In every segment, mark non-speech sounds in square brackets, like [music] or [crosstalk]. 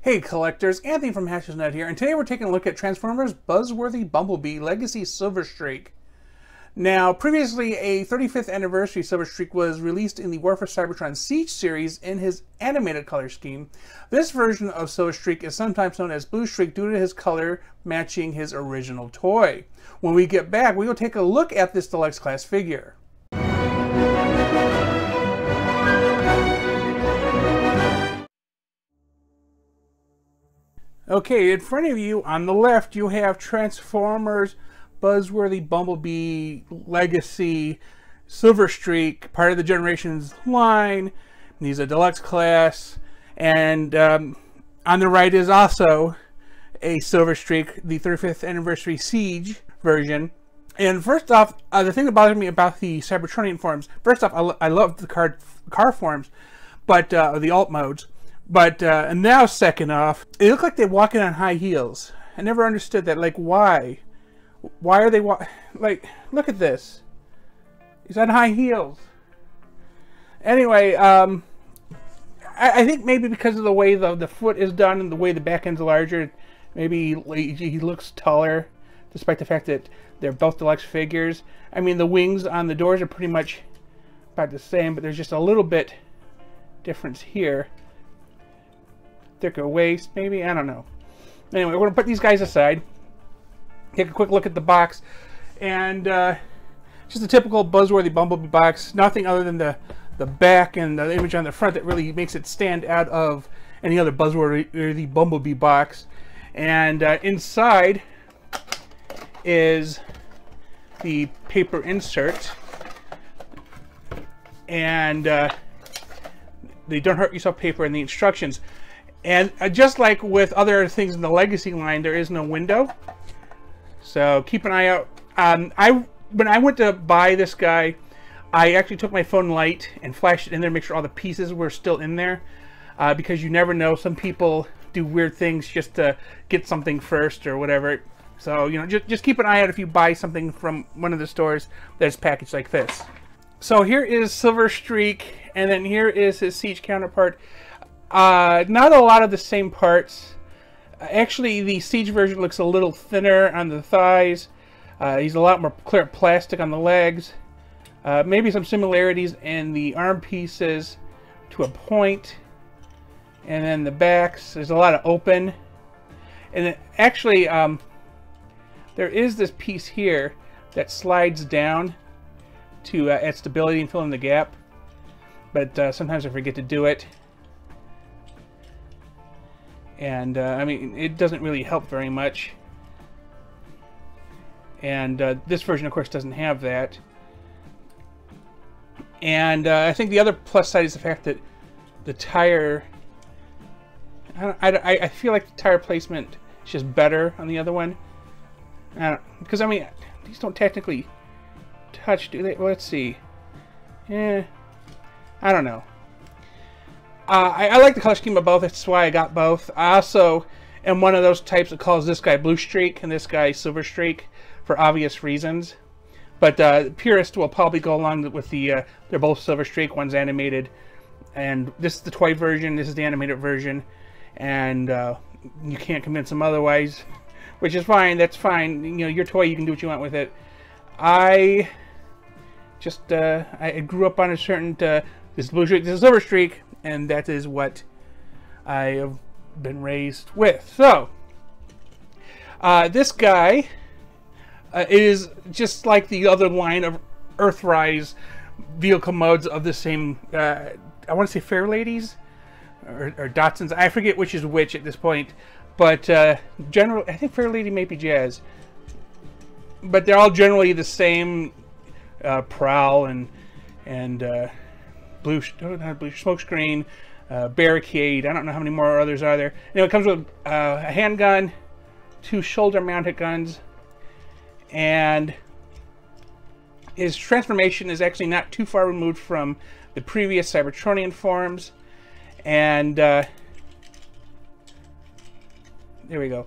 Hey collectors, Anthony from HaslageNet here, and today we're taking a look at Transformers Buzzworthy Bumblebee Legacy Silverstreak. Now, previously a 35th anniversary Silverstreak was released in the War for Cybertron Siege series in his animated color scheme. This version of Silverstreak is sometimes known as Bluestreak due to his color matching his original toy. When we get back, we will take a look at this deluxe class figure. Okay, in front of you on the left, you have Transformers, Buzzworthy, Bumblebee, Legacy, Silverstreak, part of the Generations line. He's a deluxe class. And um, on the right is also a Silverstreak, the 35th Anniversary Siege version. And first off, uh, the thing that bothers me about the Cybertronian forms, first off, I, lo I love the car, car forms, but uh, the alt modes. But uh, and now, second off, it looked like they're walking on high heels. I never understood that. Like, why? Why are they like? Look at this. He's on high heels. Anyway, um, I, I think maybe because of the way the the foot is done and the way the back end's larger, maybe he, he looks taller, despite the fact that they're both deluxe figures. I mean, the wings on the doors are pretty much about the same, but there's just a little bit difference here thicker waist, maybe? I don't know. Anyway, we're going to put these guys aside. Take a quick look at the box. And uh, just a typical Buzzworthy Bumblebee box. Nothing other than the, the back and the image on the front that really makes it stand out of any other Buzzworthy Bumblebee box. And uh, inside is the paper insert. And uh, the Don't Hurt Yourself paper and the instructions. And uh, just like with other things in the Legacy line, there is no window. So keep an eye out. Um, I When I went to buy this guy, I actually took my phone light and flashed it in there to make sure all the pieces were still in there. Uh, because you never know, some people do weird things just to get something first or whatever. So, you know, just, just keep an eye out if you buy something from one of the stores that's packaged like this. So here is Silverstreak, and then here is his Siege counterpart. Uh, not a lot of the same parts. Actually, the Siege version looks a little thinner on the thighs. Uh, he's a lot more clear plastic on the legs. Uh, maybe some similarities in the arm pieces to a point. And then the backs, there's a lot of open. And it, actually, um, there is this piece here that slides down to uh, add stability and fill in the gap. But uh, sometimes I forget to do it and uh, I mean it doesn't really help very much. And uh, this version of course doesn't have that. And uh, I think the other plus side is the fact that the tire I, I, I feel like the tire placement is just better on the other one. Because I, mean these don't technically touch do they? Let's see. Yeah I don't know uh, I, I, like the color scheme of both. That's why I got both. I also am one of those types that calls this guy Bluestreak and this guy Silverstreak for obvious reasons. But uh, purist will probably go along with the, uh, they're both Silverstreak, one's animated. And this is the toy version, this is the animated version. And uh, you can't convince them otherwise, which is fine, that's fine. You know, your toy, you can do what you want with it. I just, uh, I grew up on a certain, uh, this is Bluestreak, this is Silverstreak, and that is what I have been raised with. So, uh, this guy uh, is just like the other line of Earthrise vehicle modes of the same, uh, I want to say Fair Ladies or, or Datsuns. I forget which is which at this point, but uh, generally, I think Fair Lady may be Jazz. But they're all generally the same uh, prowl and and uh, blue, oh, blue smoke screen, uh, barricade. I don't know how many more others are there. Know, it comes with uh, a handgun, two shoulder-mounted guns, and his transformation is actually not too far removed from the previous Cybertronian forms. And uh, there we go.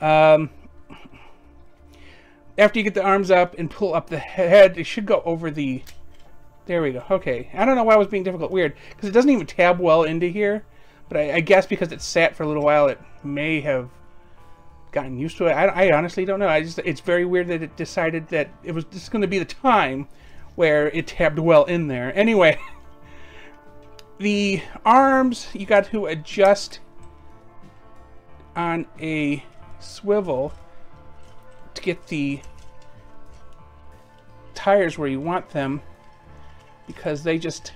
Um, after you get the arms up and pull up the head, it should go over the there we go. Okay. I don't know why it was being difficult. Weird. Because it doesn't even tab well into here. But I, I, guess because it sat for a little while, it may have gotten used to it. I, I honestly don't know. I just it's very weird that it decided that it was just going to be the time where it tabbed well in there. Anyway, [laughs] the arms you got to adjust on a swivel to get the tires where you want them because they just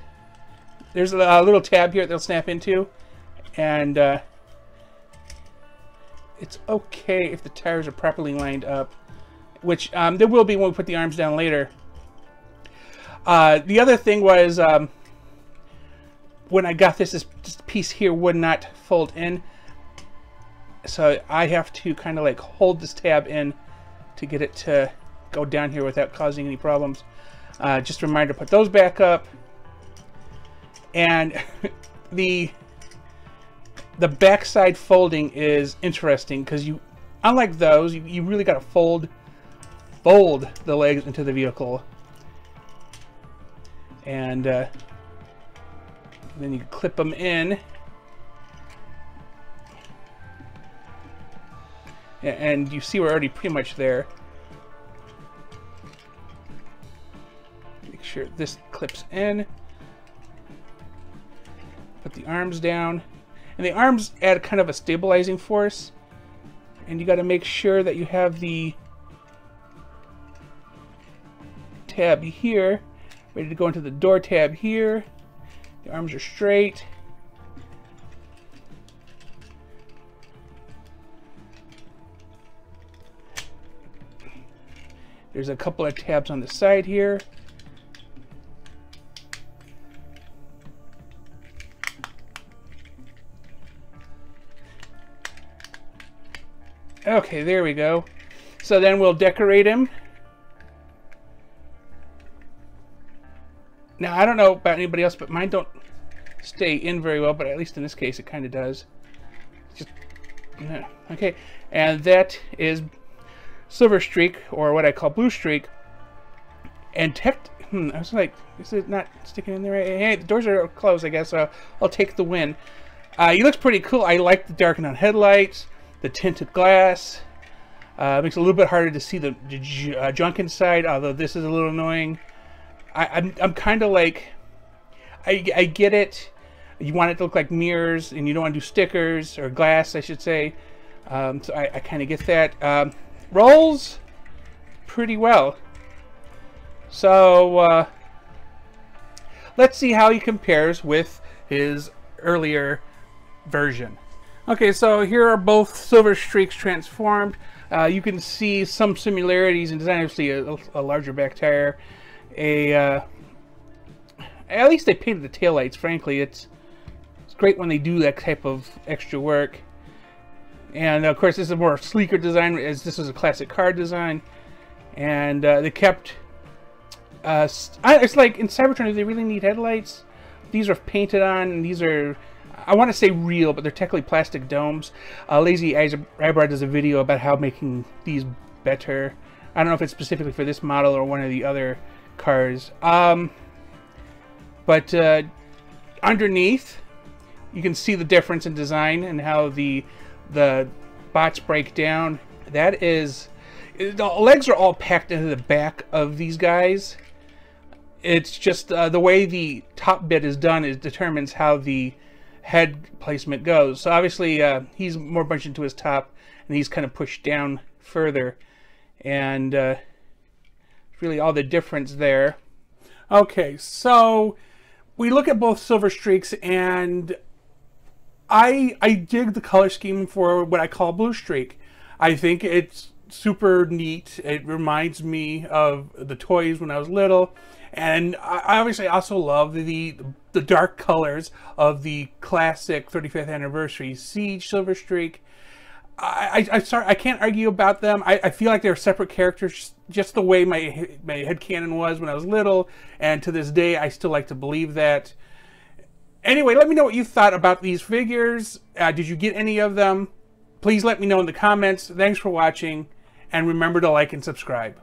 there's a, little tab here they'll snap into and uh, it's okay if the tires are properly lined up which um, there will be when we put the arms down later uh, the other thing was um, when I got this, this piece here would not fold in so I have to kind of like hold this tab in to get it to go down here without causing any problems. Uh, just a reminder, put those back up. And [laughs] the the backside folding is interesting because you, unlike those, you, you really got to fold fold the legs into the vehicle. And uh, then you clip them in and you see we're already pretty much there. Sure this clips in. Put the arms down. And the arms add kind of a stabilizing force. And you got to make sure that you have the tab here, ready to go into the door tab here. The arms are straight. There's a couple of tabs on the side here. Okay, there we go. So then we'll decorate him. Now, I don't know about anybody else, but mine don't stay in very well, but at least in this case, it kind of does. Just, okay, and that is Silverstreak, or what I call Bluestreak, and tech. Hmm, I was like, is it not sticking in there? Hey, the doors are closed, I guess, so I'll take the win. Uh, he looks pretty cool. I like the darkened on headlights, the tinted glass. Uh, makes it a little bit harder to see the, uh, junk inside, although this is a little annoying. I, I'm, I'm kind of like, I, I get it. You want it to look like mirrors, and you don't want to do stickers, or glass, I should say. Um, so I, I kind of get that. Um, rolls pretty well. So, uh, let's see how he compares with his earlier version. Okay, so here are both Silverstreaks transformed. Uh, you can see some similarities in design. Obviously, a, a larger back tire. A uh, at least they painted the taillights. Frankly, it's it's great when they do that type of extra work. And of course, this is a more sleeker design, as this is a classic car design. And uh, they kept. Uh, it's like in Cybertron, do they really need headlights? These are painted on, and these are. I want to say real, but they're technically plastic domes. Uh, Lazy Eyebrow does a video about how making these better. I don't know if it's specifically for this model or one of the other cars. Um, but uh, underneath, you can see the difference in design and how the the bots break down. That is, the legs are all packed into the back of these guys. It's just uh, the way the top bit is done is determines how the head placement goes. So obviously uh, he's more bunched into his top and he's kind of pushed down further. And uh, really all the difference there. Okay, so we look at both Silverstreaks and I I dig the color scheme for what I call Bluestreak. I think it's super neat. It reminds me of the toys when I was little, and I obviously also love the the dark colors of the classic 35th anniversary Siege Silverstreak. I, I, sorry I can't argue about them. I, I feel like they're separate characters, just the way my my head canon was when I was little, and to this day I still like to believe that. Anyway, let me know what you thought about these figures. Uh, did you get any of them? Please let me know in the comments. Thanks for watching, and remember to like and subscribe.